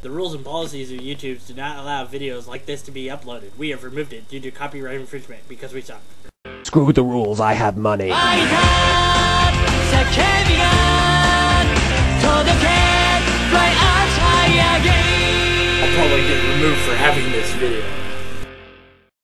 The rules and policies of YouTube do not allow videos like this to be uploaded. We have removed it due to copyright infringement because we suck. Screw the rules, I have money. I'll probably get removed for having this video.